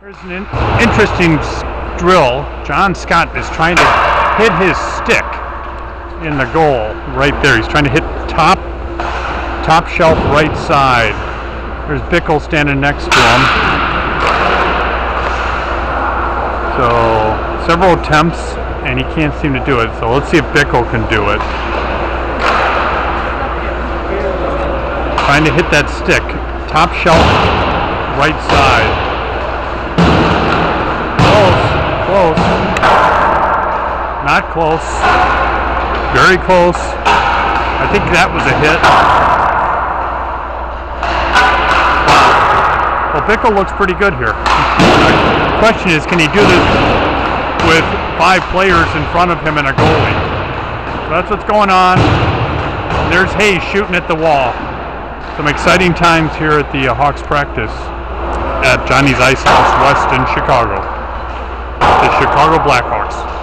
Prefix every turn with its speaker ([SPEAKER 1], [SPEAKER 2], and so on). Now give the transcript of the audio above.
[SPEAKER 1] Here's an in interesting drill. John Scott is trying to hit his stick in the goal right there. He's trying to hit top top shelf right side. There's Bickell standing next to him. So several attempts and he can't seem to do it. So let's see if Bickell can do it. Trying to hit that stick. Top shelf right side. Close. Not close. Very close. I think that was a hit. Well, Bickell looks pretty good here. The question is, can he do this with five players in front of him and a goalie? So that's what's going on. There's Hayes shooting at the wall. Some exciting times here at the uh, Hawks practice at Johnny's Ice House West in Chicago. The Chicago Blackhawks.